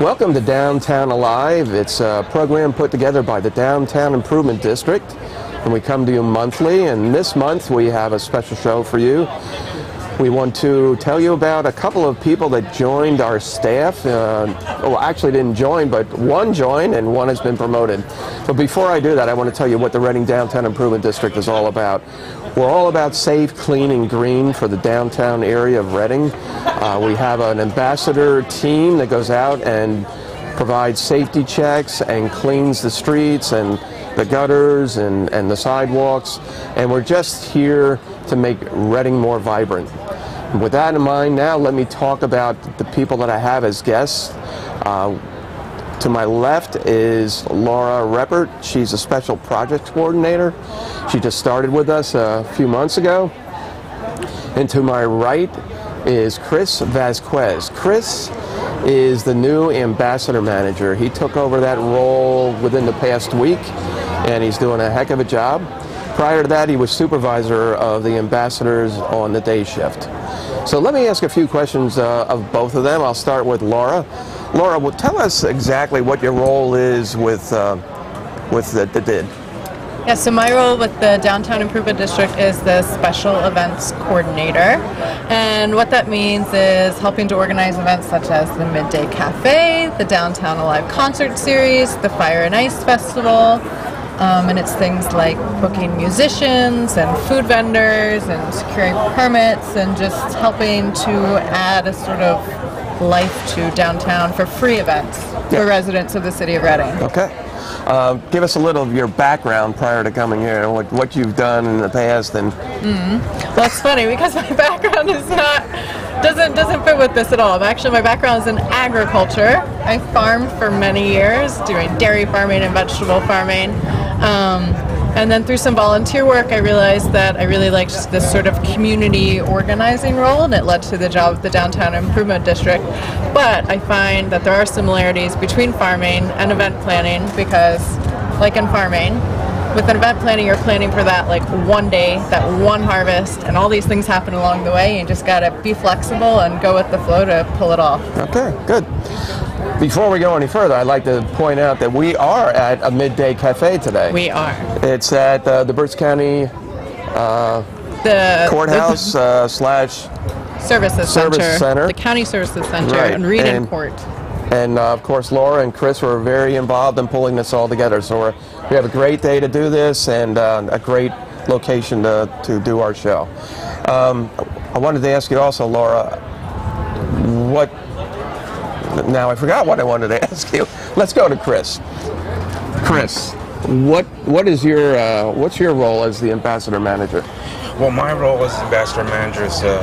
Welcome to Downtown Alive. It's a program put together by the Downtown Improvement District, and we come to you monthly. And this month we have a special show for you. We want to tell you about a couple of people that joined our staff. Uh, well, actually didn't join, but one joined and one has been promoted. But before I do that, I want to tell you what the Reading Downtown Improvement District is all about. We're all about safe, clean, and green for the downtown area of Reading. Uh, we have an ambassador team that goes out and provides safety checks and cleans the streets and the gutters and, and the sidewalks. And we're just here to make Reading more vibrant. With that in mind, now let me talk about the people that I have as guests. Uh, to my left is Laura Reppert. She's a special project coordinator. She just started with us a few months ago. And to my right is Chris Vasquez. Chris is the new ambassador manager. He took over that role within the past week and he's doing a heck of a job. Prior to that, he was supervisor of the ambassadors on the day shift. So let me ask a few questions uh, of both of them. I'll start with Laura. Laura, well, tell us exactly what your role is with uh, with the, the DID. Yeah, so my role with the Downtown Improvement District is the Special Events Coordinator. And what that means is helping to organize events such as the Midday Cafe, the Downtown Alive Concert Series, the Fire and Ice Festival, um, and it's things like booking musicians and food vendors and securing permits and just helping to add a sort of life to downtown for free events Yeah. for residents of the city of Reading. Okay. Uh, give us a little of your background prior to coming here, what, what you've done in the past, and Well, it's funny because my background is not doesn't doesn't fit with this at all. Actually, my background is in agriculture. I farmed for many years, doing dairy farming and vegetable farming. Um, and then through some volunteer work, I realized that I really liked this sort of community organizing role, and it led to the job of the Downtown Improvement District. But I find that there are similarities between farming and event planning because, like in farming, with an event planning, you're planning for that like one day, that one harvest, and all these things happen along the way. You just gotta be flexible and go with the flow to pull it off. okay, good. Before we go any further, I'd like to point out that we are at a midday cafe today. We are it's at uh, the Berks County the Courthouse uh, slash, services Service center, Center. the county services center, Right, and reading and- court. and uh, of course Laura and Chris were very involved in pulling this all together. So we're, we have a great day to do this and uh, a great location to, to do our show. Um, I wanted to ask you also, Laura, what? Now I forgot what I wanted to ask you. Let's go to Chris. Chris, what what is your uh, what's your role as the ambassador manager? Well, my role as ambassador manager is, uh,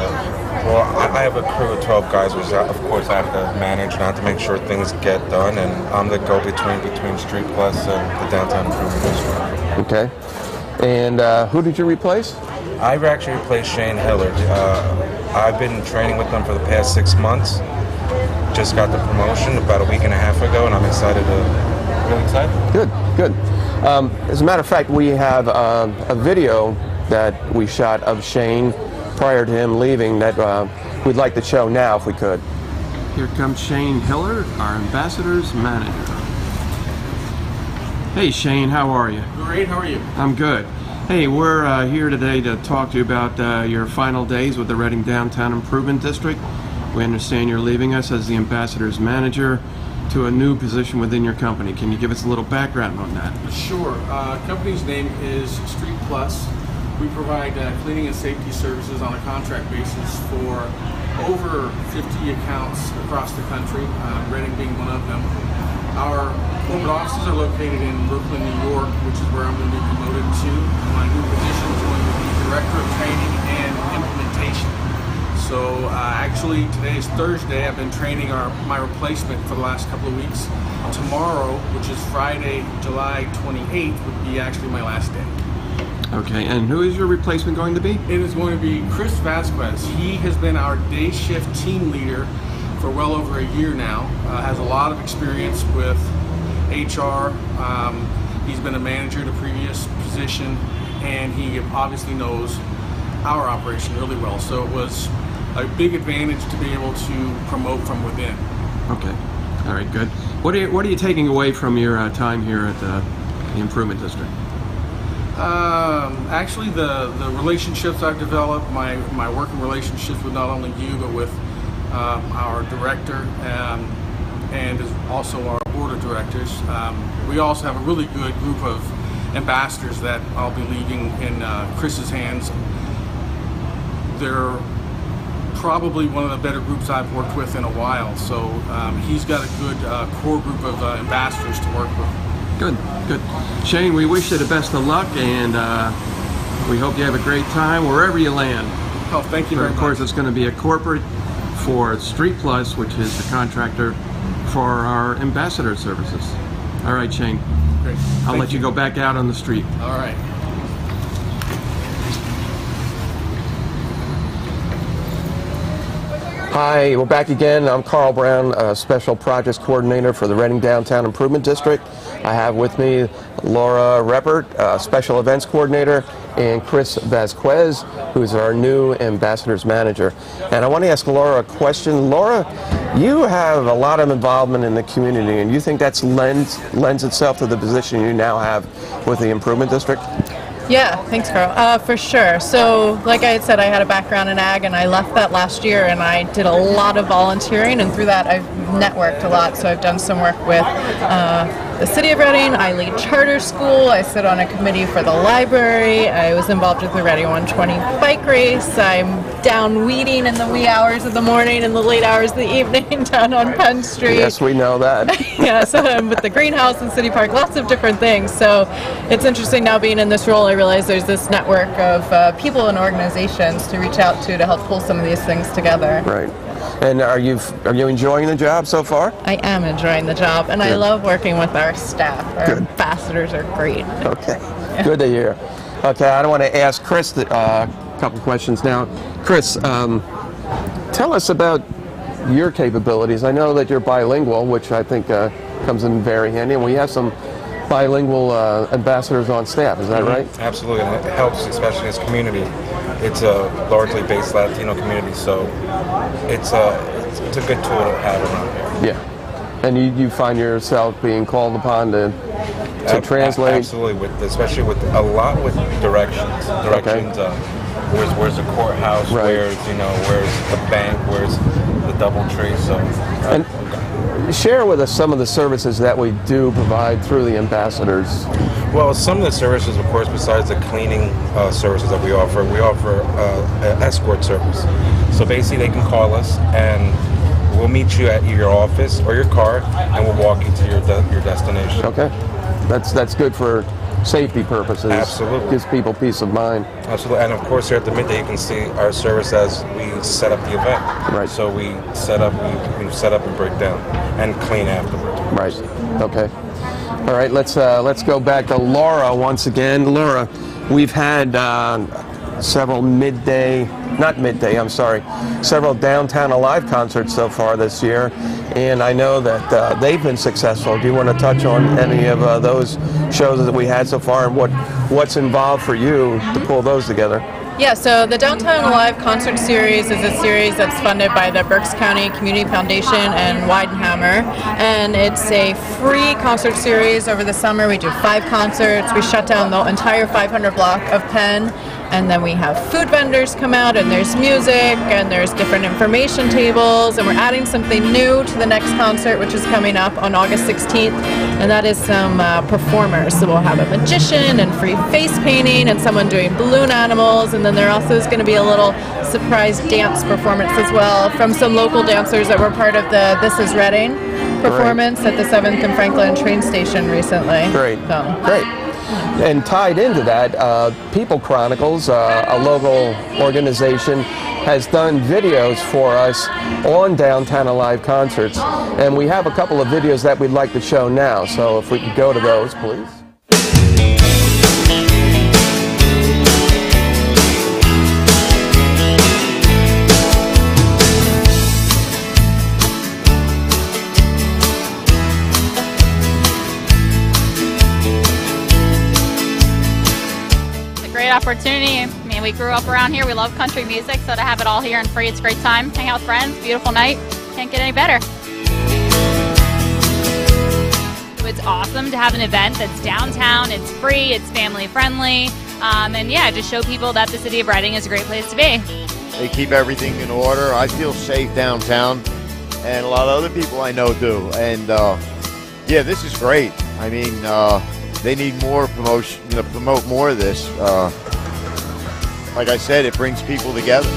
well, I, I have a crew of 12 guys, which I, of course I have to manage and I have to make sure things get done, and I'm the go-between between Street Plus and the downtown improvement district. Okay, and uh, who did you replace? I've actually replaced Shane Hillard. Uh, I've been training with them for the past six months. Just got the promotion about a week and a half ago, and I'm excited to, really excited. Good, good. Um, as a matter of fact, we have uh, a video that we shot of Shane prior to him leaving that uh, we'd like to show now if we could. Here comes Shane Hillard, our ambassador's manager. Hey Shane, how are you? Great, how are you? I'm good. Hey, we're uh, here today to talk to you about uh, your final days with the Reading Downtown Improvement District. We understand you're leaving us as the ambassador's manager to a new position within your company. Can you give us a little background on that? Sure. Uh, company's name is Street Plus. We provide uh, cleaning and safety services on a contract basis for over 50 accounts across the country, uh, Reading being one of them. Our corporate offices are located in Brooklyn, New York, which is where I'm going to be promoted to. My new position is going to be Director of Training and Implementation. So uh, actually, today is Thursday. I've been training our my replacement for the last couple of weeks. Tomorrow, which is Friday, July 28th, would be actually my last day. Okay, and who is your replacement going to be? It is going to be Chris Vasquez. He has been our day shift team leader for well over a year now. Uh, has a lot of experience with HR. Um, he's been a manager at a previous position, and he obviously knows our operation really well. So it was a big advantage to be able to promote from within. Okay. All right, good. What are you, what are you taking away from your uh, time here at uh, the Improvement District? Um, actually, the, the relationships I've developed, my, my working relationships with not only you, but with um, our director um, and also our board of directors. Um, we also have a really good group of ambassadors that I'll be leaving in uh, Chris's hands. They're probably one of the better groups I've worked with in a while. So um, he's got a good uh, core group of uh, ambassadors to work with. Good, good. Shane, we wish you the best of luck, and uh, we hope you have a great time wherever you land. Oh, thank you of course, much. it's going to be a corporate for Street Plus, which is the contractor for our ambassador services. All right, Shane. Great. I'll Thank let you go back out on the street. All right. Hi, we're back again. I'm Carl Brown, Special Projects Coordinator for the Reading Downtown Improvement District. I have with me Laura Reppert, Special Events Coordinator, and Chris Vasquez, who's our new Ambassadors Manager. And I want to ask Laura a question. Laura, you have a lot of involvement in the community, and you think that's lends, lends itself to the position you now have with the Improvement District? Yeah, thanks, Carl. Uh, for sure. So, like I had said, I had a background in ag, and I left that last year, and I did a lot of volunteering, and through that, I've networked a lot. So, I've done some work with uh, the City of Reading. I-LEAD charter school. I sit on a committee for the library. I was involved with the Reading 120 bike race. I'm down weeding in the wee hours of the morning and the late hours of the evening down on Penn Street Yes, we know that. yeah, so I'm with the greenhouse and city park, lots of different things. So it's interesting now being in this role. I realize there's this network of uh, people and organizations to reach out to to help pull some of these things together. right. And are you are you enjoying the job so far? I am enjoying the job, and I love working with our staff. Our Good. ambassadors are great. Okay, good to hear. Okay, I want to ask Chris a uh, couple questions now. Chris, um, tell us about your capabilities. I know that you're bilingual, which I think uh, comes in very handy, and we have some bilingual uh, ambassadors on staff. Is that right? Absolutely, and it helps, especially in this community. It's a largely based Latino community, so it's a it's, it's a good tool to have around here. Yeah. And you, you find yourself being called upon to to translate. absolutely, with especially with a lot with directions. Directions. Uh, where's where's the courthouse? Right. Where's you know where's the bank? Where's the DoubleTree? So. uh, And share with us some of the services that we do provide through the ambassadors. Well, some of the services, of course, besides the cleaning uh, services that we offer, we offer uh, an escort service. So basically, they can call us and we'll meet you at your office or your car, and we'll walk you to your de- your destination. Okay, that's that's good for safety purposes. Absolutely. gives people peace of mind. Absolutely, and of course, here at the midday, you can see our service as we set up the event. Right. So we set up, we, we set up and break down, and clean afterwards. Right. Okay. All right. Let's uh, let's go back to Laura once again. Laura, we've had uh, several midday, not midday. I'm sorry, several downtown alive concerts so far this year, and I know that uh, they've been successful. Do you want to touch on any of uh, those shows that we had so far, and what what's involved for you to pull those together? Yeah, so the Downtown Alive concert series is a series that's funded by the Berks County Community Foundation and Weidenhammer. And it's a free concert series over the summer. We do five concerts. We shut down the entire 500 block of Penn. And then we have food vendors come out, and there's music, and there's different information tables. And we're adding something new to the next concert, which is coming up on August 16th. And that is some uh, performers. So we'll have a magician and free face painting, and someone doing balloon animals. And then there also is going to be a little surprise dance performance as well from some local dancers that were part of the This Is Reading performance at the 7th and Franklin train station recently. Great. So, Great. And tied into that, uh, People Chronicles, uh, a local organization, has done videos for us on Downtown Alive concerts. And we have a couple of videos that we'd like to show now. So if we could go to those, please. Opportunity. I mean, we grew up around here. We love country music, so to have it all here and free, it's a great time. Hang out with friends, beautiful night. Can't get any better. It's awesome to have an event that's downtown, it's free, it's family friendly, um, and yeah, just show people that the city of Reading is a great place to be. They keep everything in order. I feel safe downtown, and a lot of other people I know do. And uh, yeah, this is great. I mean, uh, they need more promotion, you know, promote more of this. Uh, like I said, it brings people together.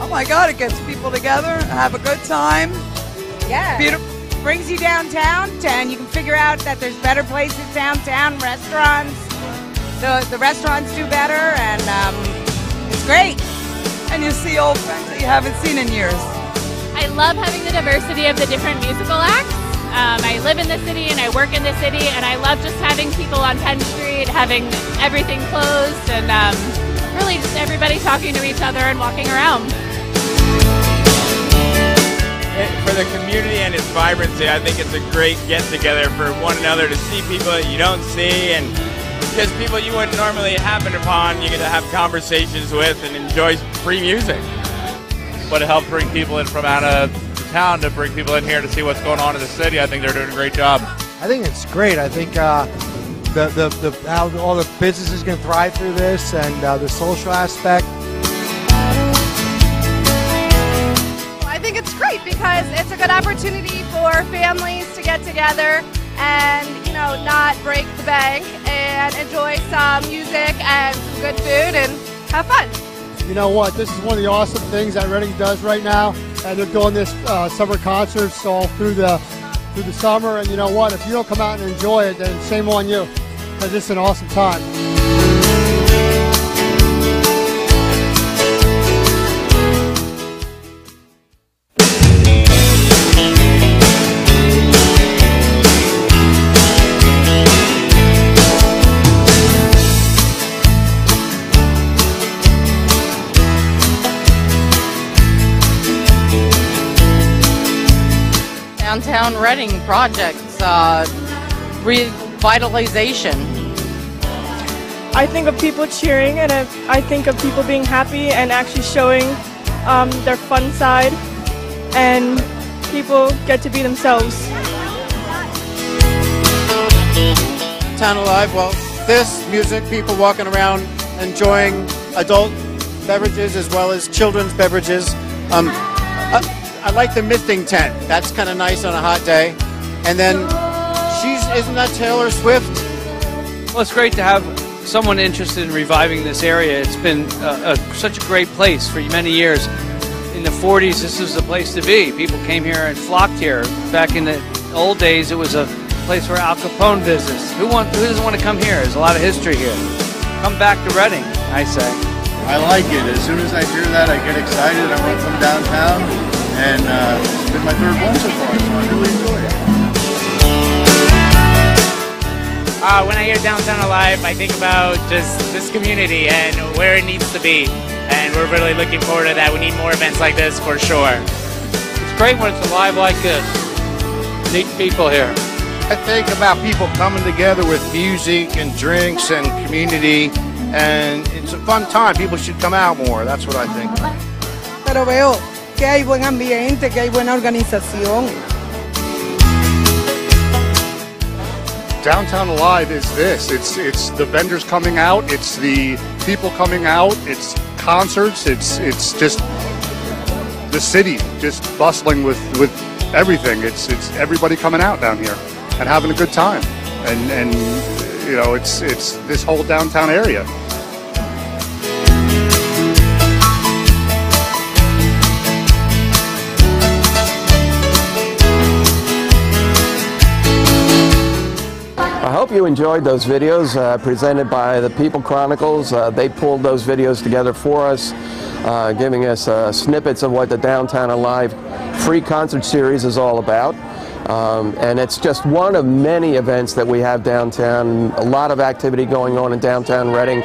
Oh my God, it gets people together, have a good time. Yeah. Beautiful. Brings you downtown, and you can figure out that there's better places downtown, restaurants. The, the restaurants do better, and um, it's great. And you see old friends that you haven't seen in years. I love having the diversity of the different musical acts. Um, I live in the city and I work in the city, and I love just having people on Penn Street, having everything closed, and um, really just everybody talking to each other and walking around. for the community and its vibrancy, I think it's a great get together for one another to see people that you don't see and because people you wouldn't normally happen upon, you get to have conversations with and enjoy free music. But it help bring people in from out of town to bring people in here to see what's going on in the city, I think they're doing a great job. I think it's great. I think uh, the, the, the, how all the businesses can thrive through this and uh, the social aspect. I think it's great because it's a good opportunity for families to get together and you know not break the bank and enjoy some music and some good food and have fun. You know what? This is one of the awesome things that Reading does right now, and they're doing this uh, summer concerts all through the through the summer. And you know what? If you don't come out and enjoy it, then shame on you, because it's an awesome time. Downtown Reading projects, uh, revitalization. I think of people cheering, and I, I think of people being happy and actually showing um, their fun side, and people get to be themselves. Town Alive, well, this music, people walking around enjoying adult beverages as well as children's beverages. Um, I, I like the misting tent. That's kind of nice on a hot day. And then she's isn't that Taylor Swift? Well, it's great to have someone interested in reviving this area. It's been uh, a, such a great place for many years. In the 40s, this was the place to be. People came here and flocked here. Back in the old days, it was a place where Al Capone visits. Who, want, who doesn't want to come here? There's a lot of history here. Come back to Reading, I say. I like it. As soon as I hear that, I get excited. I want to come downtown, and uh, it's been my third one so far, so I really enjoy it. Uh, when I hear Downtown Alive, I think about just this community and where it needs to be. And we're really looking forward to that. We need more events like this for sure. It's great when it's alive like this. Neat people here. I think about people coming together with music and drinks and community, and it's a fun time. People should come out more. That's what I think. Pero veo que hay buen ambiente, que hay buena organización. Downtown Alive is this. It's it's the vendors coming out, it's the people coming out, it's concerts, it's it's just the city just bustling with, with everything. It's it's everybody coming out down here and having a good time. And and you know, it's it's this whole downtown area. You enjoyed those videos uh, presented by the People Chronicles. Uh, they pulled those videos together for us, uh, giving us uh, snippets of what the Downtown Alive free concert series is all about. Um, and it's just one of many events that we have downtown. A lot of activity going on in downtown Reading.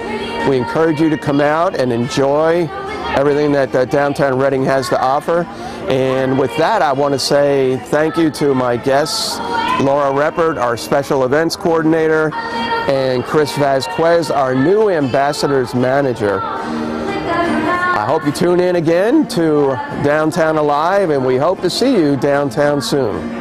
We encourage you to come out and enjoy everything that uh, downtown Reading has to offer. And with that, I want to say thank you to my guests, Laura Reppert, our special events coordinator, and Chris Vasquez, our new ambassadors manager. I hope you tune in again to Downtown Alive, and we hope to see you downtown soon.